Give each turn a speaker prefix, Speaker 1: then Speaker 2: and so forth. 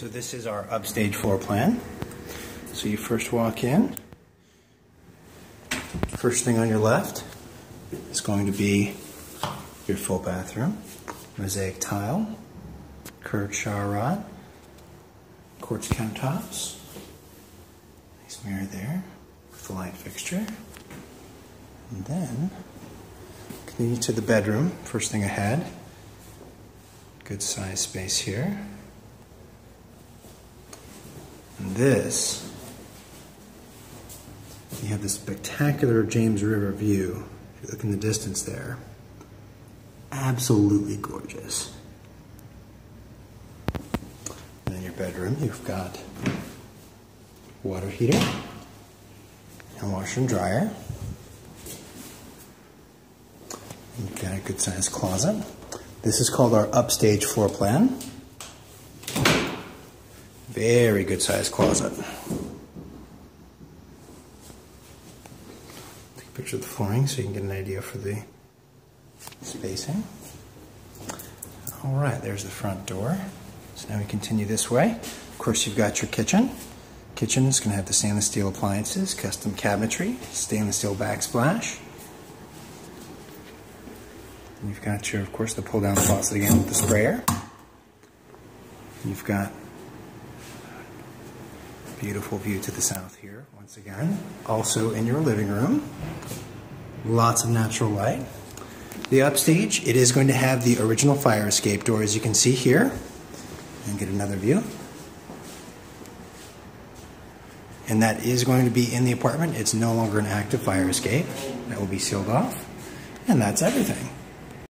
Speaker 1: So this is our upstage floor plan. So you first walk in. First thing on your left is going to be your full bathroom. Mosaic tile, curved shower rod, quartz countertops, nice mirror there with the light fixture. And then continue to the bedroom, first thing ahead. Good size space here. This, you have this spectacular James River view. If you look in the distance there, absolutely gorgeous. And in your bedroom, you've got water heater and washer and dryer. You've got a good sized closet. This is called our upstage floor plan. Very good sized closet. Take a picture of the flooring so you can get an idea for the spacing. All right, there's the front door. So now we continue this way. Of course, you've got your kitchen. Kitchen is going to have the stainless steel appliances, custom cabinetry, stainless steel backsplash. You've got your, of course, the pull-down faucet again with the sprayer. You've got beautiful view to the south here, once again. Also in your living room, lots of natural light. The upstage, it is going to have the original fire escape door, as you can see here. And get another view. And that is going to be in the apartment. It's no longer an active fire escape. That will be sealed off. And that's everything.